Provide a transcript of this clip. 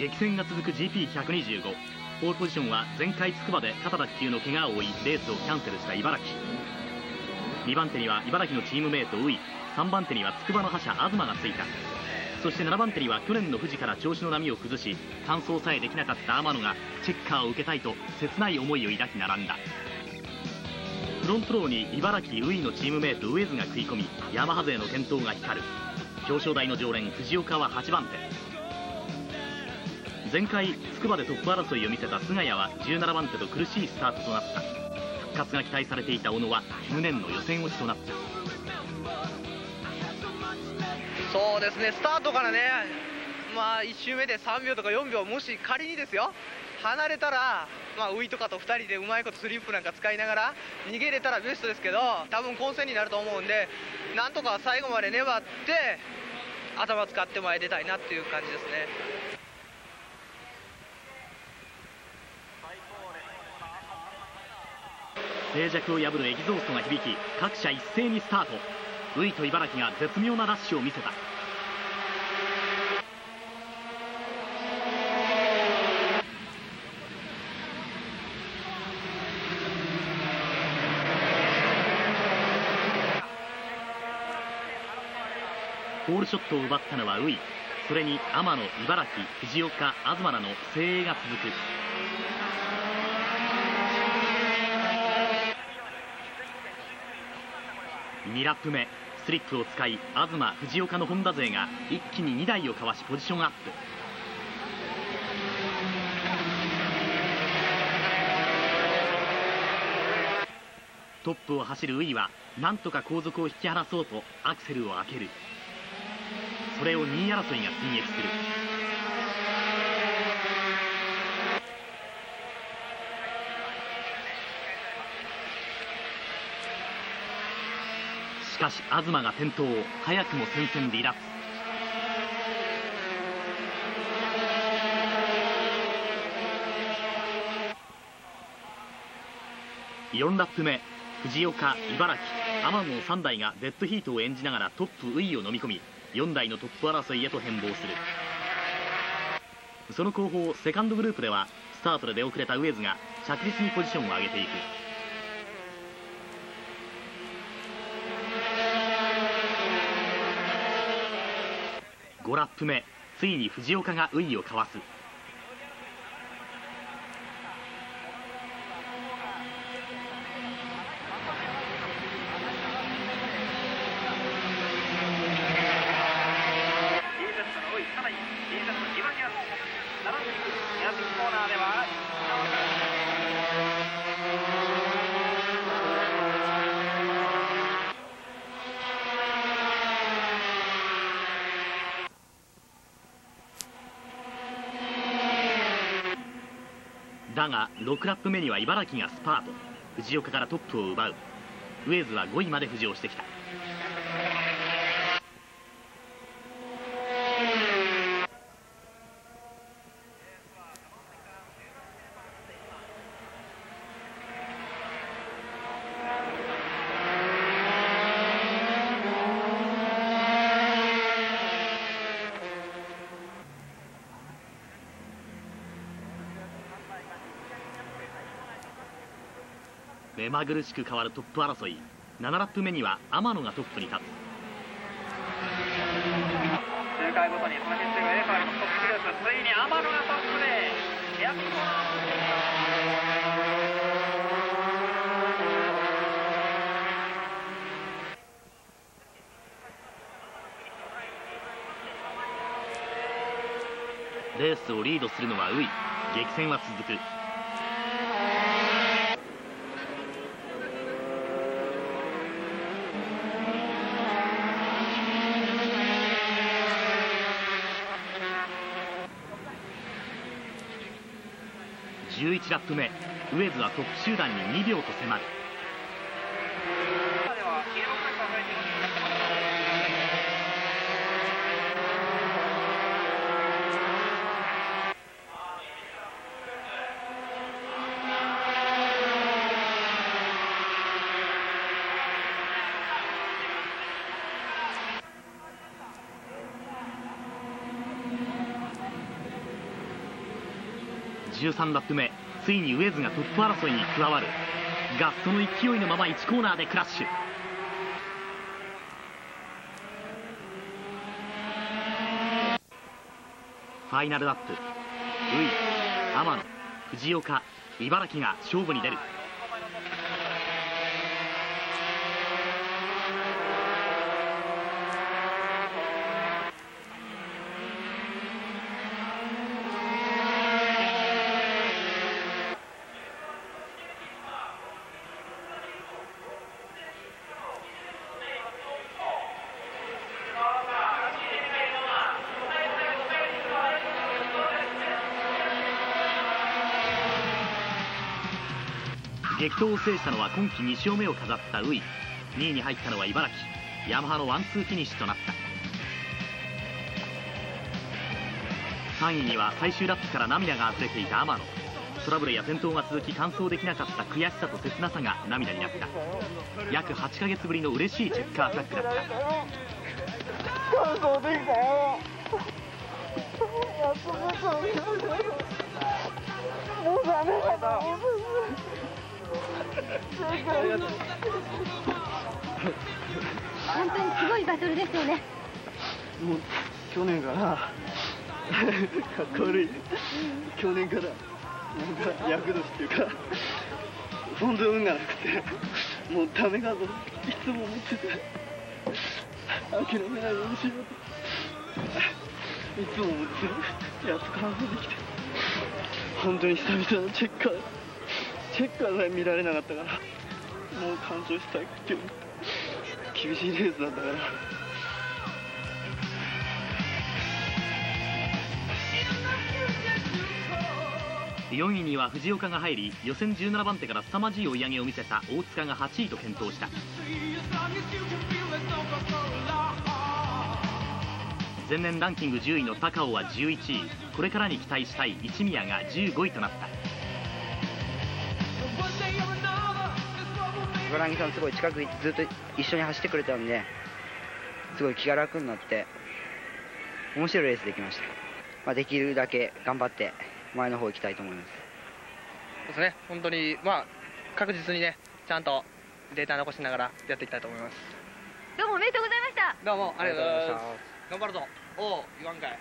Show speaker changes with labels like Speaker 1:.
Speaker 1: 激戦が続く GP125 ポールポジションは前回筑波で肩脱臼の怪我を負いレースをキャンセルした茨城。2番手には茨城のチームメイトウイ。3番手には筑波の覇者東がついた。そして7番手には去年の富士から調子の波を崩し完走さえできなかった天野がチェッカーを受けたいと切ない思いを抱き並んだ。フロントローに茨城ウイのチームメイトウエズが食い込みヤマハ勢の健闘が光る。表彰台の常連藤岡は8番手。前回筑波でトップ争いを見せた菅谷は17番手と苦しいスタートとなった。復活が期待されていた小野は無念の予選落ちとなった。
Speaker 2: そうですねスタートからねまあ1周目で3秒とか4秒もし仮にですよ離れたらまあウイとかと2人でうまいことスリップなんか使いながら逃げれたらベストですけど多分混戦になると思うんでなんとか最後まで粘って頭使って前出たいなっていう感じですね。
Speaker 1: 静寂を破るエキゾーストが響き各社一斉にスタート。ウイと茨城が絶妙なラッシュを見せた。ポールショットを奪ったのはウイそれに天野茨城藤岡東らの精鋭が続く。2ラップ目スリップを使い東藤岡のホンダ勢が一気に2台をかわしポジションアップ。トップを走るウイはなんとか後続を引き離そうとアクセルを開ける。それを2位争いが追撃する。かし東が転倒早くも戦線離脱。4ラップ目藤岡茨城天野の3台がデッドヒートを演じながらトップウイを飲み込み4台のトップ争いへと変貌する。その後方セカンドグループではスタートで出遅れたウエズが着実にポジションを上げていく。5ラップ目。ついに藤岡がウイをかわす。だが6ラップ目には茨城がスパート。藤岡からトップを奪う。ウェーズは5位まで浮上してきた。目まぐるしく変わるトップ争い。7ラップ目には天野がトップに立つ。
Speaker 3: 周回ごとにその編成が入れ替わりトップグループついに天野がトップでエアコンコーナー
Speaker 1: レースをリードするのはウイ激戦は続く11ラップ目。ウェズはトップ集団に2秒と迫る
Speaker 3: では黄色く考えています
Speaker 1: 13ラップ目ついにウェズがトップ争いに加わる。がその勢いのまま1コーナーでクラッシュ。ファイナルラップ。ウイ天野藤岡茨城が勝負に出る。激闘を制したのは今季2勝目を飾った宇井2位に入ったのは茨城。ヤマハのワンツーフィニッシュとなった。3位には最終ラップから涙が溢れていた天野。トラブルや転倒が続き完走できなかった悔しさと切なさが涙になった。約8ヶ月ぶりの嬉しいチェッカーフラッグだった。
Speaker 4: 完走できたよやっともうダメだ
Speaker 5: 本当にすごいバトルですよね。
Speaker 4: もう去年からかっこ悪い。去年からなんか役年っていうか本当に運がなくてもうダメかといつも思ってて諦めないようにしようと。いつも思ってやっと完走できて。本当に久々のチェッカーチェッカーさえ見られなかったからもう完走したいっていう厳しいレースだったから。
Speaker 1: 4位には藤岡が入り予選17番手から凄まじい追い上げを見せた大塚が8位と健闘した。前年ランキング10位の高尾は11位。これからに期待したい一宮が15位となった。
Speaker 6: 茨城さんすごい近くにずっと一緒に走ってくれたんですごい気が楽になって面白いレースできました、まあ、できるだけ頑張って前の方行きたいと思います。
Speaker 2: そうですね。本当にまあ確実にねちゃんとデータ残しながらやっていきたいと思います。
Speaker 5: どうもおめでとうございました。
Speaker 2: どうも
Speaker 6: ありがとうござい
Speaker 2: ます。頑張るぞ。おお言わんかい